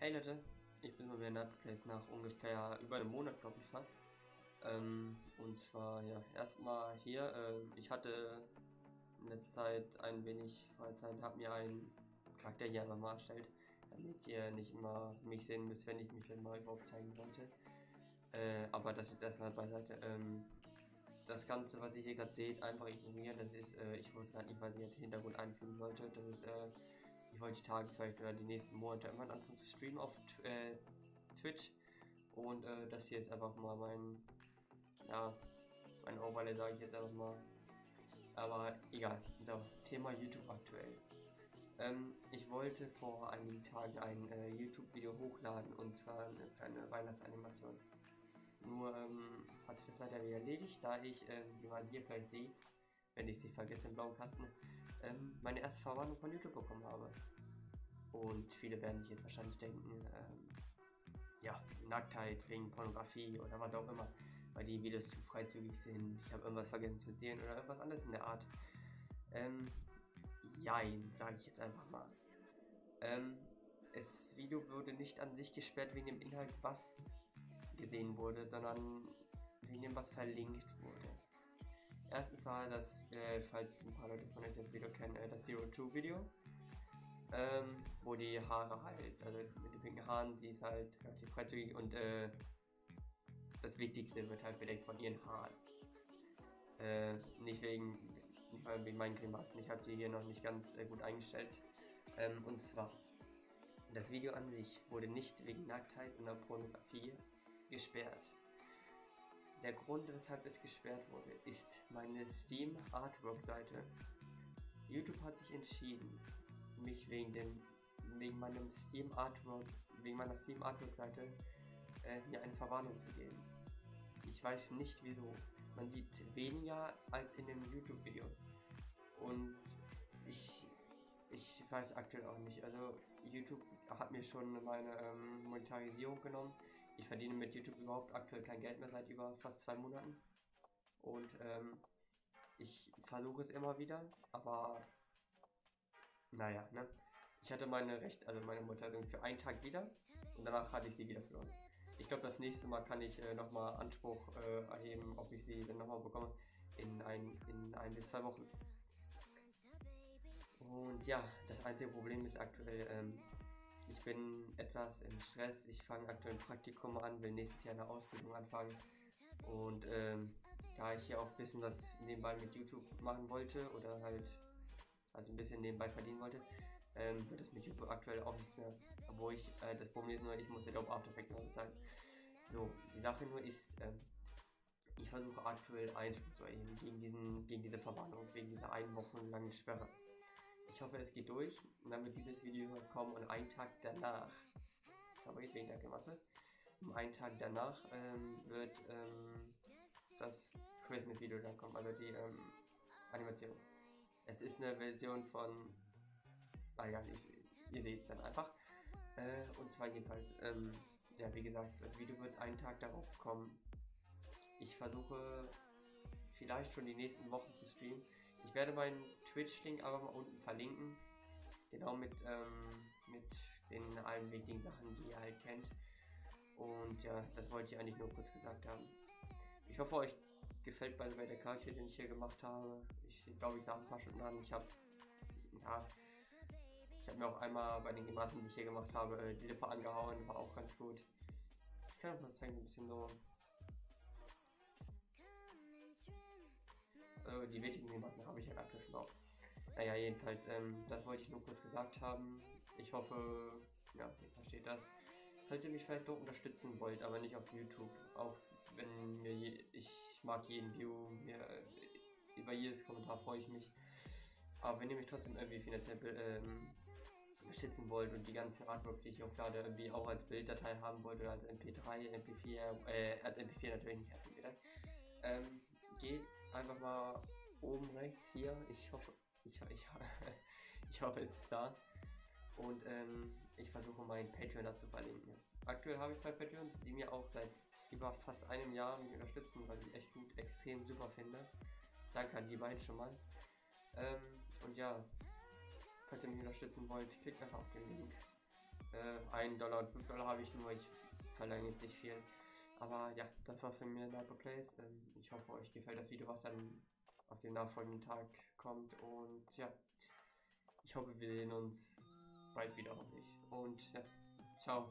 Hey Leute, ich bin mal wieder in Nightplace nach ungefähr über einem Monat, glaube ich fast. Ähm, und zwar, ja, erstmal hier, äh, ich hatte in letzter Zeit ein wenig Freizeit, habe mir einen Charakter hier einfach mal erstellt, damit ihr nicht immer mich sehen müsst, wenn ich mich dann mal überhaupt zeigen sollte. Äh, aber das ist erstmal beiseite. Ähm, das Ganze, was ihr hier gerade seht, einfach ignorieren. Das ist, äh, ich wusste gerade nicht, was ich jetzt Hintergrund einfügen sollte. Das ist, äh, ich wollte Tage vielleicht oder die nächsten Monate immer anfangen zu streamen auf äh, Twitch. Und äh, das hier ist einfach mal mein, ja, mein Overlay, sage ich jetzt einfach mal. Aber egal. So, Thema YouTube aktuell. Ähm, ich wollte vor einigen Tagen ein äh, YouTube-Video hochladen und zwar eine kleine Weihnachtsanimation. Nur ähm, hat sich das leider wieder erledigt, da ich, äh, wie man hier vielleicht sieht, wenn ich sie vergesse im blauen Kasten, ähm, meine erste Verwarnung von YouTube bekommen habe. Und viele werden sich jetzt wahrscheinlich denken, ähm, ja, Nacktheit wegen Pornografie oder was auch immer, weil die Videos zu freizügig sind, ich habe irgendwas vergessen zu sehen oder irgendwas anderes in der Art. Ähm, jein, sage ich jetzt einfach mal. Ähm, das Video wurde nicht an sich gesperrt wegen dem Inhalt, was gesehen wurde, sondern wegen dem, was verlinkt wurde. Erstens war das, äh, falls ein paar Leute von euch das Video kennen, äh, das Zero Two Video. Ähm, wo die Haare halt, also mit den pinken Haaren, sie ist halt relativ freizügig und äh, das Wichtigste wird halt bedeckt von ihren Haaren. Äh, nicht wegen, nicht mal wegen meinen Grimassen, ich habe die hier noch nicht ganz äh, gut eingestellt. Ähm, und zwar, das Video an sich wurde nicht wegen Nacktheit oder Pornografie gesperrt. Der Grund, weshalb es gesperrt wurde, ist meine Steam Artwork Seite. YouTube hat sich entschieden, mich wegen dem wegen meinem Steam Artwork, wegen meiner Steam Artwork Seite äh, mir eine Verwarnung zu geben. Ich weiß nicht wieso. Man sieht weniger als in dem YouTube Video. Und ich ich weiß aktuell auch nicht. Also YouTube hat mir schon meine ähm, Monetarisierung genommen. Ich verdiene mit YouTube überhaupt aktuell kein Geld mehr seit über fast zwei Monaten. Und ähm, ich versuche es immer wieder, aber naja, ne? Ich hatte meine Recht, also meine Monetarisierung für einen Tag wieder und danach hatte ich sie wieder verloren. Ich glaube, das nächste Mal kann ich äh, nochmal Anspruch äh, erheben, ob ich sie dann nochmal bekomme in ein, in ein bis zwei Wochen. Und ja, das einzige Problem ist aktuell, ähm, ich bin etwas im Stress. Ich fange aktuell ein Praktikum an, will nächstes Jahr eine Ausbildung anfangen. Und ähm, da ich hier auch ein bisschen was nebenbei mit YouTube machen wollte oder halt also ein bisschen nebenbei verdienen wollte, ähm, wird es mit YouTube aktuell auch nichts mehr. Obwohl ich, äh, das Problem ist nur, ich muss den Adobe After Effects noch bezahlen. So, die Sache nur ist, ähm, ich versuche aktuell Einspruch zu erheben gegen, diesen, gegen diese Verbannung, wegen dieser einen Wochen langen Sperre. Ich hoffe, es geht durch und dann wird dieses Video kommen und einen Tag danach, sorry wegen der Gemasse, einen Tag danach ähm, wird ähm, das Christmas-Video dann kommen, also die ähm, Animation. Es ist eine Version von, naja, ihr seht es dann einfach. Äh, und zwar jedenfalls, ähm, ja, wie gesagt, das Video wird einen Tag darauf kommen. Ich versuche vielleicht schon die nächsten Wochen zu streamen. Ich werde meinen Twitch-Link aber mal unten verlinken. Genau mit, ähm, mit den allen wichtigen Sachen, die ihr halt kennt. Und ja, das wollte ich eigentlich nur kurz gesagt haben. Ich hoffe, euch gefällt bei der Charakter, den ich hier gemacht habe. Ich glaube, ich sah ein paar Stunden an. Ich habe, ja, ich habe mir auch einmal bei den Gemassen, die ich hier gemacht habe, äh, die Lippe angehauen. War auch ganz gut. Ich kann euch mal zeigen, ein bisschen so äh, die wichtigen Debatten habe ich ja aktuell schon drauf. Naja, jedenfalls, ähm, das wollte ich nur kurz gesagt haben. Ich hoffe, ja, ihr versteht das. Falls ihr mich vielleicht doch unterstützen wollt, aber nicht auf YouTube, auch wenn mir je, ich mag jeden View, mir, über jedes Kommentar freue ich mich. Aber wenn ihr mich trotzdem irgendwie finanziell ähm, unterstützen wollt und die ganzen Artworks, die ich auch gerade irgendwie auch als Bilddatei haben wollt oder als MP3, MP4, äh, als MP4 natürlich nicht als MP3, ähm, geht einfach mal oben rechts hier. Ich hoffe, ich, ich, ich hoffe, es ist da. Und ähm, ich versuche meinen Patreon dazu verlinken. Aktuell habe ich zwei Patreons, die mir auch seit über fast einem Jahr mich unterstützen, weil ich echt gut, extrem super finde. Danke an die beiden schon mal. Ähm, und ja, falls ihr mich unterstützen wollt, klickt einfach auf den Link. Äh, 1 Dollar und 5 Dollar habe ich nur, ich verlange jetzt nicht viel. Aber ja, das war's von mir, Napo Plays. Ähm, ich hoffe, euch gefällt das Video, was dann auf den nachfolgenden Tag kommt. Und ja, ich hoffe, wir sehen uns bald wieder, hoffe ich. Und ja, ciao.